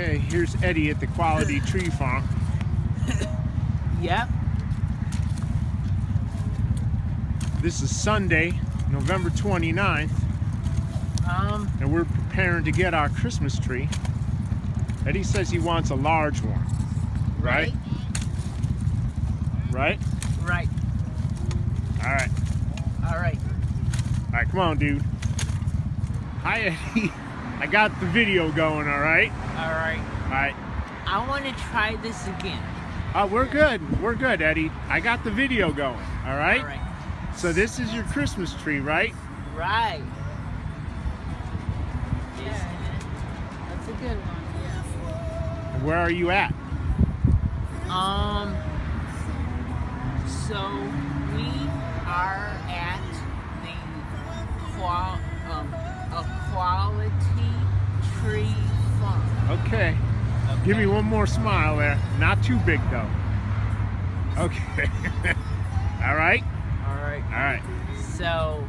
Okay, here's Eddie at the Quality Tree Farm. Yep. This is Sunday, November 29th, Um, and we're preparing to get our Christmas tree. Eddie says he wants a large one, right? Right? Right. All right. All right. All right, come on, dude. Hi, Eddie. I got the video going, all right? All right. All right. I want to try this again. Uh, we're good. We're good, Eddie. I got the video going, all right? All right. So this is your Christmas tree, right? Right. Yeah. That's a good one. Yeah. Where are you at? Um. So we are at the qual um a quality tree Okay. Give me one more smile there. Not too big though. Okay. All right. All right. All right. So